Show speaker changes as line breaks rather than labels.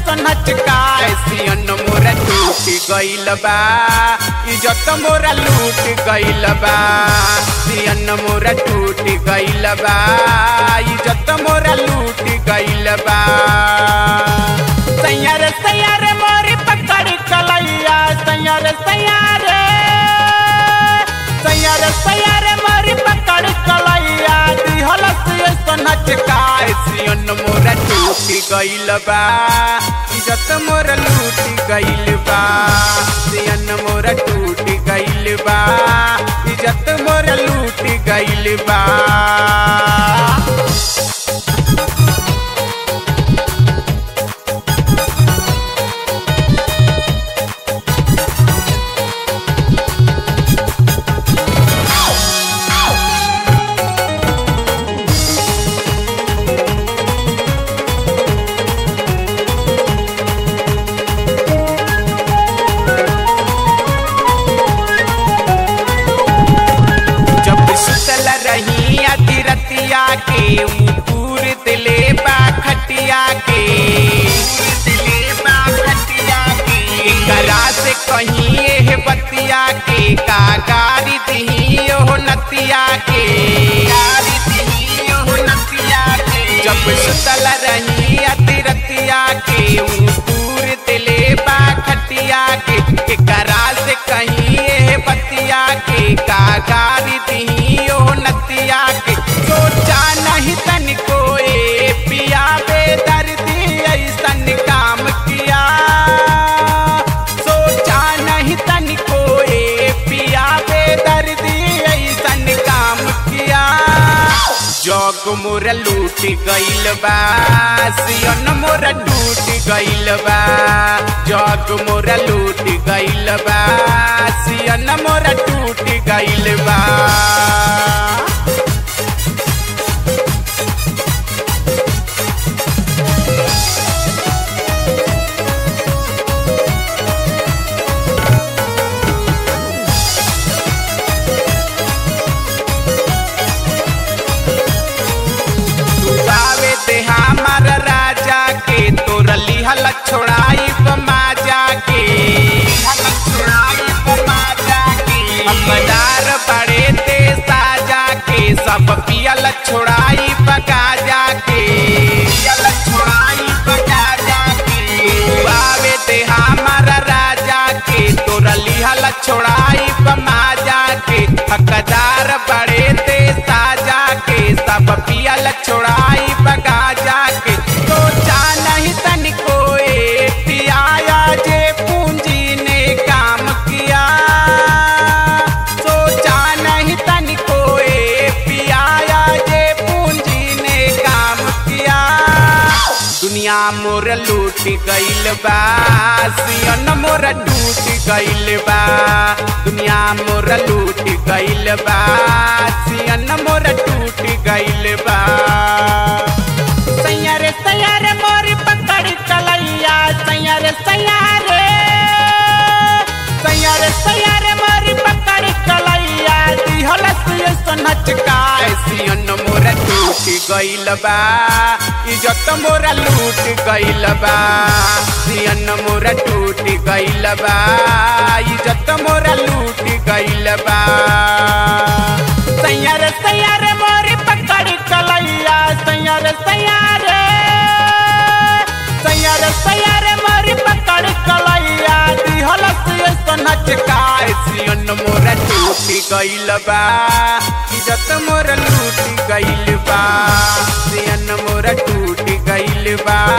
ऐसन हचकाए सियन मोरा टूट गइल बा। मोरा लूट गइल बा। मोरा टूट गइल बा। मोरा लूट गइल बा। ऐसन हचकाए सियन मोरा टूट गइल इज़्ज़त मोर लूट गइल सियन मोर टूट गइल इज़्ज़त मोर लूट गइल बा। मोर लूट गईल बा। सियन मोर टूट गईल बा। जग मोर लूट गईल बा। सियन मोर टूट गईल बा। मोर लूट गइल बा। सियन मोर टूट गइल बा। दुनिया मोर लूट गइल बा। मोर टूट गइल बा। सैयार सैयार, मोरी पकड़ कलैया सैयार सैयार। सैयार सैयार, मोरी पकड़ कलैया मोर टूट गइल बा। इज़्ज़त मोरा लूट गइल बा। सियन मोरा टूट गइल बा। इज़्ज़त मोरा लूट गइल बा। सैयार सैयार मोरी पकड़ कलैया सैयार सैयार। सैयार सैयार मोरी पकड़ कलैया दिहल हचकाए सियन मोरा टूट गइल बा। टूट